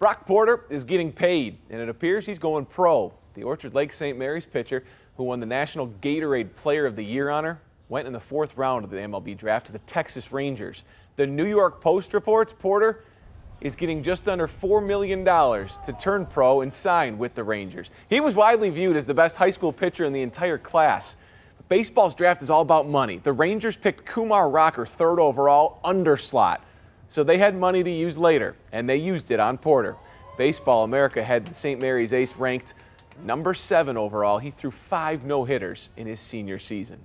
Brock Porter is getting paid, and it appears he's going pro. The Orchard Lake St. Mary's pitcher, who won the National Gatorade Player of the Year honor, went in the fourth round of the MLB draft to the Texas Rangers. The New York Post reports Porter is getting just under $4 million to turn pro and sign with the Rangers. He was widely viewed as the best high school pitcher in the entire class. Baseball's draft is all about money. The Rangers picked Kumar Rocker third overall under slot. So they had money to use later, and they used it on Porter. Baseball America had the St. Mary's ace ranked number seven overall. He threw five no hitters in his senior season.